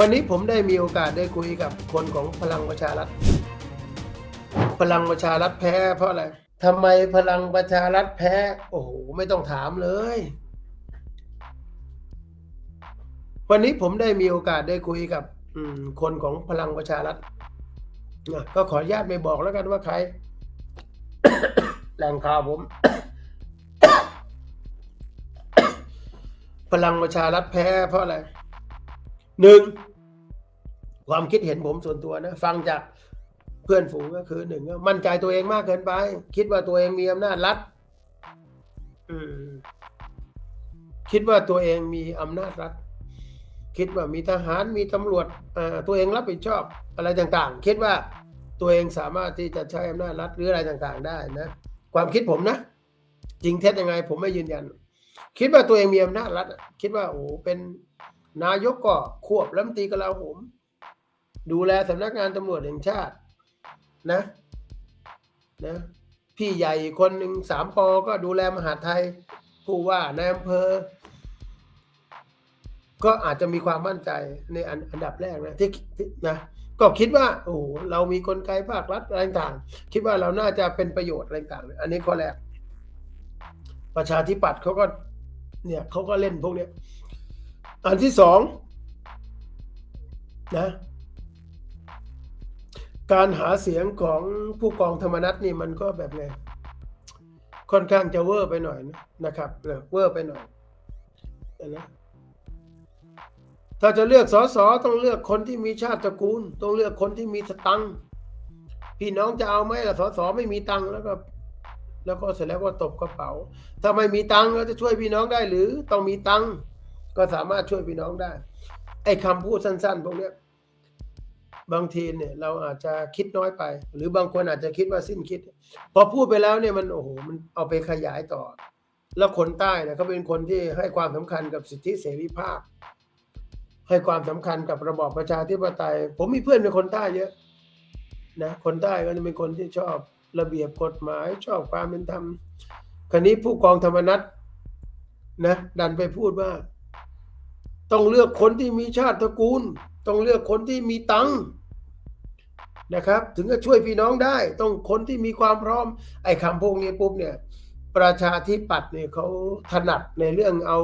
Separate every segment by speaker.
Speaker 1: วันนี้ผมได้มีโอกาสได้คุยกับคนของพลังประชารัฐ พลังประชารัฐแพ้เพราะอะไรทำไมพลังประชารัฐแพ้ โอ้โห ไม่ต้องถามเลย วันนี้ผมได้มีโอกาสได้คุยกับคนของพลังประชารัฐก็ขออนุญาตไม่บอกแล้วกันว่าใครแหล่งข่าวผม พลังประชารัฐแพ้เพราะอะไร หนึ่งความคิดเห็นผมส่วนตัวนะ ฟังจากเพื่อนฝูงก็คือหนึ่งมั่นใจตัวเองมากเกินไป คิดว่าตัวเองมีอำนาจรัฐคิดว่าตัวเองมีอำนาจรัฐ คิดว่ามีทหารมีตำรวจตัวเองรับผิดชอบอะไรต่างๆ คิดว่าตัวเองสามารถที่จะใช้อำนาจรัฐหรืออะไรต่างๆ ได้นะ ความคิดผมนะ จริงเท็จยังไง ผมไม่ยืนยัน คิดว่าตัวเองมีอำนาจรัฐ คิดว่าโอ้เป็น นายกก็ควบรัฐมนตรีกลาโหม ดูแลสำนักงานตำรวจแห่งชาติ นะนะพี่ใหญ่คนหนึ่งสามปอก็ดูแลมหาไทย ผู้ว่าในอำเภอ ก็อาจจะมีความมั่นใจในอันอันดับแรกนะที่นะก็คิดว่าโอ้เรามีกลไกภาครัฐอะไรต่างๆคิดว่าเราน่าจะเป็นประโยชน์อะไรต่างๆอันนี้ข้อแรก ประชาธิปัตย์เขาก็ เนี่ยเขาก็เล่นพวกเนี้ย อันที่สองนะการหาเสียงของผู้กองธรรมนัฐนี่มันก็แบบไงค่อนข้างจะเวอร์ไปหน่อยนะครับเออเวอร์ไปหน่อยนะถ้าจะเลือกสอสอต้องเลือกคนที่มีชาติตระกูล ต้องเลือกคนที่มีสตังค์พี่น้องจะเอาไหมล่ะสอสอไม่มีตังค์แล้วก็ แล้วก็เสร็จแล้วก็ตบกระเป๋า ถ้าไม่มีตังค์เราจะช่วยพี่น้องได้หรือต้องมีตังค์ ก็สามารถช่วยพี่น้องได้ ไอ้คำพูดสั้น ๆ พวกนี้บางทีเนี่ย เราอาจจะคิดน้อยไป หรือบางคนอาจจะคิดว่าสิ้นคิด พอพูดไปแล้วเนี่ยมันโอ้โหมันเอาไปขยายต่อ แล้วคนใต้เนี่ยเขาเป็นคนที่ให้ความสำคัญกับสิทธิเสรีภาพ ให้ความสำคัญกับระบอบประชาธิปไตย ผมมีเพื่อนเป็นคนใต้เยอะนะคนใต้ก็จะเป็นคนที่ชอบระเบียบกฎหมาย ชอบความเป็นธรรม คราวนี้ผู้กองธรรมนัตนะ ดันไปพูดว่า ต้องเลือกคนที่มีชาติตระกูล ต้องเลือกคนที่มีตังค์นะครับ ถึงจะช่วยพี่น้องได้ ต้องคนที่มีความพร้อม ไอ้คำพวกนี้ปุ๊บเนี่ย ประชาธิปัตย์เนี่ยเขาถนัดในเรื่องเอา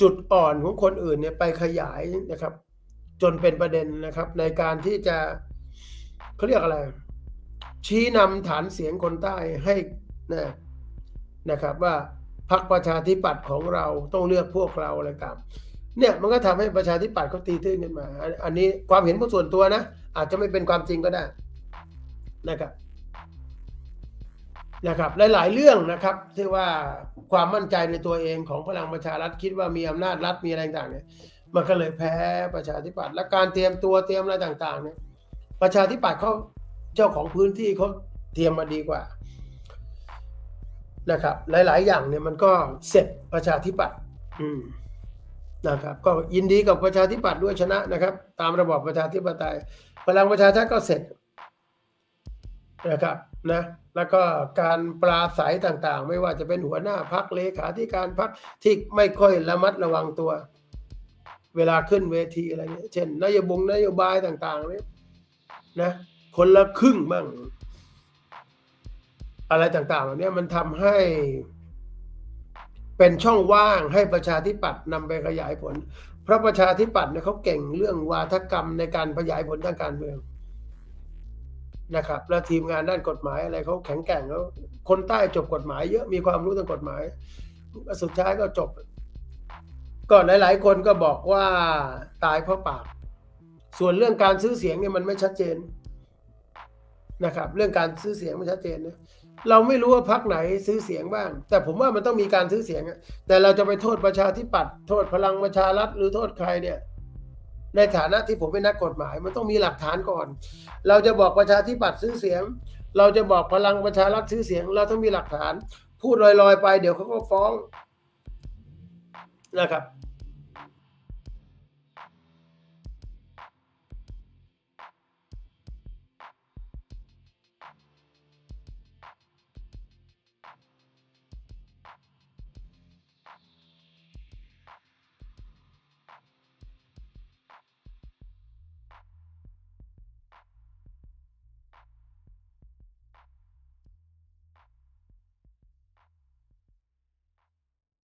Speaker 1: จุดอ่อนของคนอื่นเนี่ยไปขยายนะครับ จนเป็นประเด็นนะครับ ในการที่จะเขาเรียกอะไร ชี้นำฐานเสียงคนใต้ให้นะนะครับว่า พรรคประชาธิปัตย์ของเราต้องเลือกพวกเราอะไรต่างเนี่ยมันก็ทำให้ประชาธิปัตย์เขาตีตื้นขึ้นมา อันนี้ความเห็นผู้ส่วนตัวนะ อาจจะไม่เป็นความจริงก็ได้นะครับนะครับหลาย ๆ เรื่องนะครับที่ว่าความมั่นใจในตัวเองของพลังประชารัฐคิดว่ามีอำนาจรัฐมีอะไรต่างๆเนี่ยมันก็เลยแพ้ประชาธิปัตย์และการเตรียมตัวเตรียมอะไรต่าง ๆ เนี่ย ประชาธิปัตย์เขาเจ้าของพื้นที่เขาเตรียมมาดีกว่า นะครับ หลาย ๆ อย่างเนี่ยมันก็เสร็จประชาธิปัตย์อืมนะครับ ก็ยินดีกับประชาธิปัตย์ด้วยชนะนะครับ ตามระบอบประชาธิปไตย พลังประชาชาติก็เสร็จนะครับนะแล้วก็การปราศัยต่างๆ ไม่ว่าจะเป็นหัวหน้าพักเลขาธิการพักที่ไม่ค่อยระมัดระวังตัว เวลาขึ้นเวทีอะไรเนี้ยเช่นนโยบงนโยบายต่างๆเนี่ยนะคนละครึ่งบ้าง อะไรต่างๆเหล่านี้มันทำให้ เป็นช่องว่างให้ประชาธิปัตย์นำไปขยายผล เพราะประชาธิปัตย์เนี่ยเขาเก่งเรื่องวาทกรรมในการขยายผลทางการเมืองนะครับ แล้วทีมงานด้านกฎหมายอะไรเขาแข็งแกร่งแล้วคนใต้จบกฎหมาย เยอะมีความรู้ทางกฎหมายสุดท้ายก็จบก็หลาย ๆ คนก็บอกว่าตายเพราะปาก ส่วนเรื่องการซื้อเสียงเนี่ยมันไม่ชัดเจนนะครับ เรื่องการซื้อเสียงไมันชัดเจนนะ เราไม่รู้ว่าพักไหนซื้อเสียงบ้าง แต่ผมว่ามันต้องมีการซื้อเสียงแต่เราจะไปโทษประชาธิปัตย์โทษพลังประชารัฐหรือโทษใครเนี่ย ในฐานะที่ผมเป็นนักกฎหมาย มันต้องมีหลักฐานก่อน เราจะบอกประชาธิปัตย์ซื้อเสียง เราจะบอกพลังประชารัฐซื้อเสียง เราต้องมีหลักฐาน พูดลอยๆไป เดี๋ยวเขาก็ฟ้องนะครับ